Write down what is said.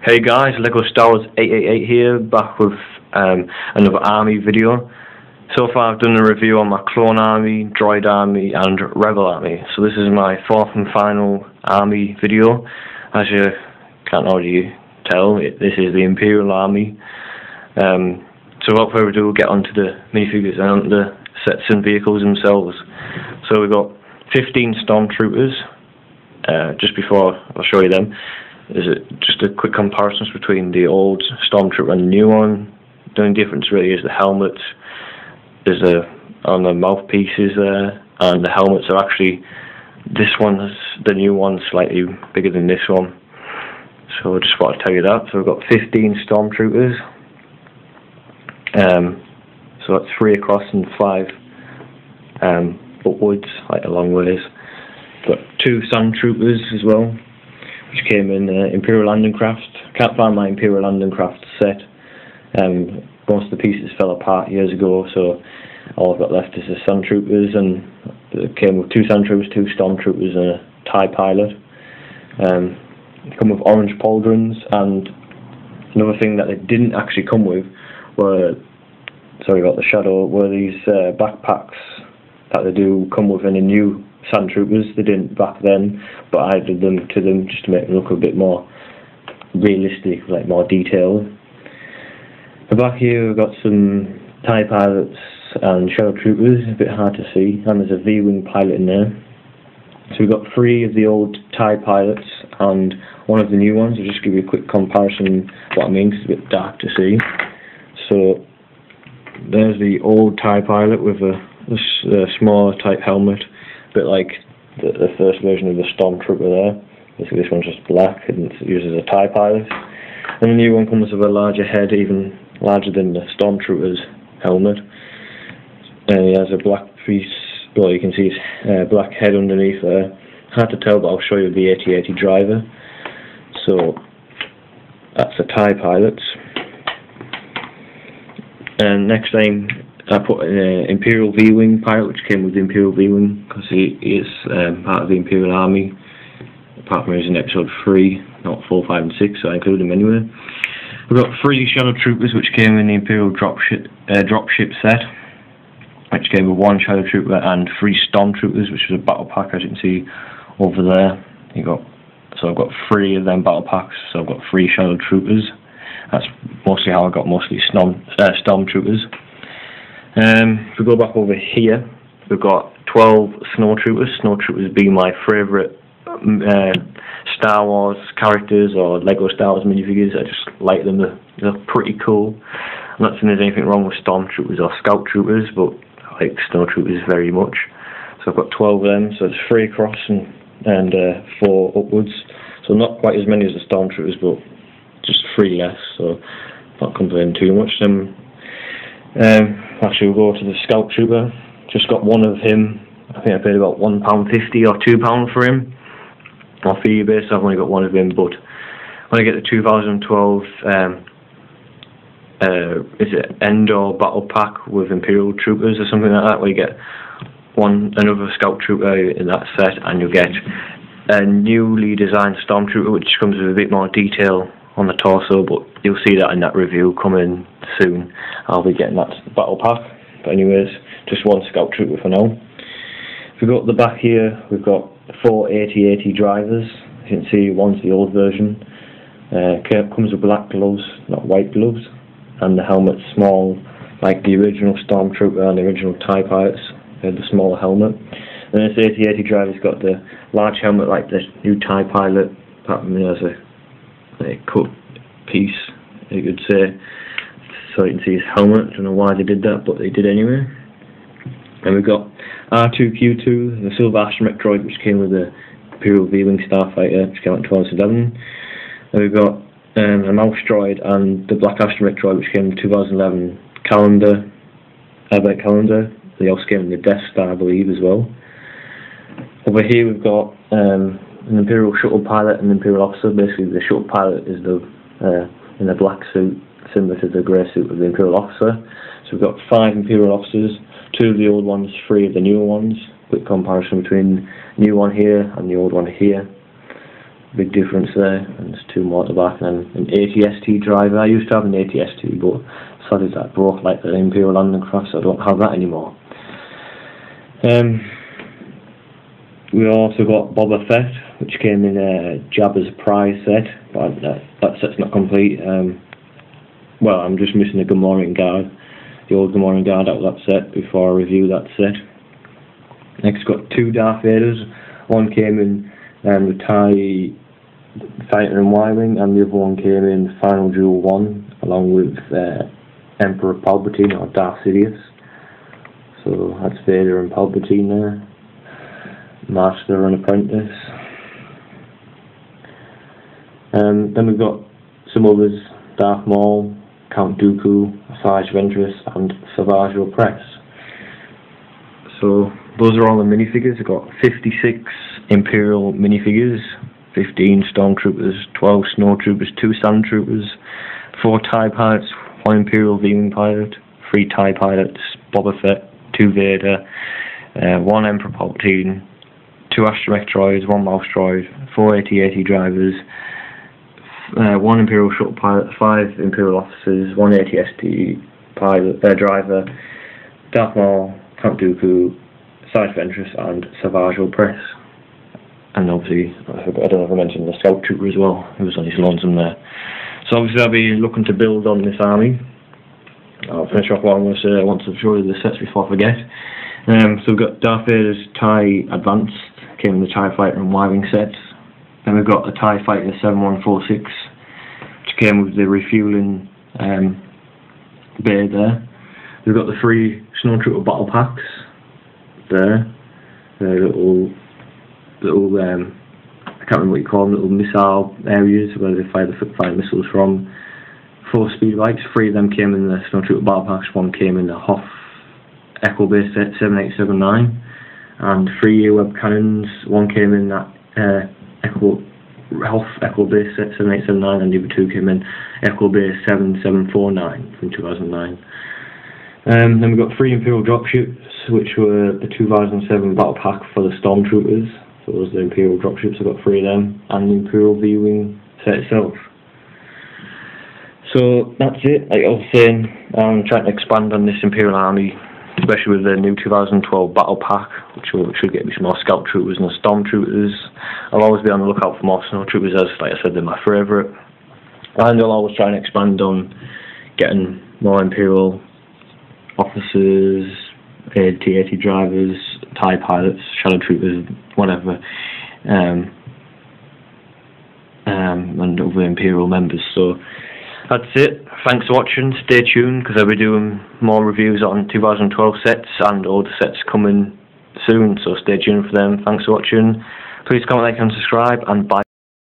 Hey guys, Lego Star Wars 888 here, back with um, another army video. So far I've done a review on my clone army, droid army and rebel army. So this is my fourth and final army video. As you can't already tell, it, this is the Imperial army. Um, so without further ado, we'll get onto the minifigures and the sets and vehicles themselves. So we've got 15 stormtroopers. Uh, just before I'll show you them, is it just a quick comparison between the old stormtrooper and the new one? The only difference really is the helmets. There's a on the mouthpieces there, and the helmets are actually this one's the new one slightly bigger than this one. So I just want to tell you that. So we've got 15 stormtroopers. Um, so that's three across and five um, upwards, like a long ways. Got two Sand Troopers as well, which came in uh, Imperial Landing Craft. Can't find my Imperial Landing Craft set. Um, most of the pieces fell apart years ago, so all I've got left is the Sand Troopers, and it came with two Sand Troopers, two Stormtroopers, and a TIE pilot. Um, come with orange pauldrons, and another thing that they didn't actually come with were, sorry about the shadow, were these uh, backpacks that they do come with in a new Sand Troopers. They didn't back then, but I added them to them just to make them look a bit more realistic, like more detailed. The back here we've got some TIE pilots and Shadow Troopers, a bit hard to see, and there's a V-Wing pilot in there. So we've got three of the old TIE pilots and one of the new ones. I'll just give you a quick comparison what I mean, it's a bit dark to see. So there's the old TIE pilot with a, a, a smaller type helmet, bit like the, the first version of the Stormtrooper there. Basically this one's just black and it uses a TIE pilot. And the new one comes with a larger head, even larger than the Stormtrooper's helmet. And he has a black piece, well you can see his uh, black head underneath there. Hard to tell but I'll show you the AT-AT driver. So that's the TIE pilots. And next time I put an uh, Imperial V-Wing pilot, which came with the Imperial V-Wing, because he, he, is um, part of the Imperial Army, apart from he's in episode 3, not 4, 5 and 6, so I include him anyway. We've got three Shadow Troopers, which came in the Imperial dropship, uh, dropship set, which came with one Shadow Trooper and three Stormtroopers, which was a battle pack, as you can see over there. You got So I've got three of them battle packs, so I've got three Shadow Troopers. That's mostly how I got mostly storm, uh, Stormtroopers. Um, if we go back over here, we've got 12 Snowtroopers. Snowtroopers being my favourite um, uh, Star Wars characters or Lego Star Wars minifigures. I just like them. They're, they're pretty cool. I'm not saying there's anything wrong with Stormtroopers or Scout Troopers, but I like Snowtroopers very much. So I've got 12 of them, so it's three across and, and uh, four upwards. So not quite as many as the Stormtroopers, but just three less, so not complaining too much. Um, um, actually, we'll go to the Scout Trooper. Just got one of him. I think I paid about one pound fifty or two pound for him off eBay. So I've only got one of him. But when I get the 2012, um, uh, is it Endor Battle Pack with Imperial Troopers or something like that, where you get one another Scout Trooper in that set, and you get a newly designed Stormtrooper, which comes with a bit more detail on the torso, but you'll see that in that review coming soon. I'll be getting that battle pack. But anyways, just one Scout Trooper for now. If we go up the back here, we've got four AT-AT drivers. You can see one's the old version. Uh, comes with black gloves, not white gloves, and the helmet's small, like the original Stormtrooper and the original TIE pilots. They had the smaller helmet. And this AT-AT driver's got the large helmet like the new TIE pilot, it has a a cut piece, you could say, so you can see his helmet. I don't know why they did that, but they did anyway. And we've got R2-Q2, the Silver Astromech droid, which came with the Imperial V-Wing Starfighter, which came out in 2011. And we've got um, a mouse droid and the Black Astromech droid, which came in 2011 calendar, advent calendar. They also came in the Death Star, I believe, as well. Over here we've got um, an Imperial shuttle pilot and an Imperial officer. Basically, the shuttle pilot is the uh, in a black suit, similar to the grey suit of the Imperial officer. So we've got five Imperial officers, two of the old ones, three of the newer ones. Quick comparison between new one here and the old one here. big difference there. And there's two motorbike and an ATST driver. I used to have an ATST, but sorry that broke like the Imperial Landing Craft, so I don't have that anymore. Um, we also got Boba Fett, which came in a Jabba's Prize set, but that, that set's not complete. Um, well, I'm just missing the Gamorrean Guard, the old Gamorrean Guard out of that set before I review that set. Next, got two Darth Vaders. One came in um, the TIE Fighter and Y-Wing, and the other one came in Final Duel 1, along with uh, Emperor Palpatine or Darth Sidious. So that's Vader and Palpatine there. Master and Apprentice. Um, then we've got some others, Darth Maul, Count Dooku, Asajj Ventress and Savage Opress. So those are all the minifigures. I've got 56 Imperial minifigures, 15 Stormtroopers, 12 Snowtroopers, 2 Sandtroopers, 4 TIE Pilots, 1 Imperial V-Wing Pilot, 3 TIE Pilots, Boba Fett, 2 Vader, uh, 1 Emperor Palpatine, 2 Astromech droids, 1 Mouse droid, 4 AT-AT drivers, uh, 1 Imperial short pilot, 5 Imperial officers, 1 ATST pilot, uh, driver, Darth Maul, Count Dooku, Asajj Ventress and Savage Opress. And obviously, I, don't know if I mentioned the Scout Trooper as well, who was on his lonesome there. So obviously I'll be looking to build on this army. I'll finish off what I'm going to say, I want to show you the sets before I forget. Um, so we've got Darth Vader's TIE Advanced, came in the TIE Fighter and Y-Wing sets. We've got the TIE Fighter 7146, which came with the refueling um, bay there. We've got the three Snowtrooper battle packs there. The little, little um, I can't remember what you call them, little missile areas where they fire the fire missiles from. Four speed bikes, three of them came in the Snowtrooper battle packs, one came in the Hoth Echo Base set 7879, and three web cannons, one came in that uh, Echo Hoth Echo Base 7879, and other two came in Echo 7749 from 2009. Um, then we've got three Imperial dropships, which were the 2007 battle pack for the Stormtroopers. So those are the Imperial dropships, I've got three of them, and the Imperial V-Wing set itself. So that's it, like I was saying, I'm trying to expand on this Imperial army, especially with the new 2012 battle pack, which will, should get me some more Scout Troopers and Stormtroopers. I'll always be on the lookout for more Snowtroopers, as like I said, they're my favourite. And I'll always try and expand on getting more Imperial officers, AT-AT drivers, TIE pilots, shadow troopers, whatever, um, um, and other Imperial members. So that's it. Thanks for watching. Stay tuned because I'll be doing more reviews on 2012 sets and older sets coming soon. So stay tuned for them. Thanks for watching. Please comment, like, and subscribe, and bye.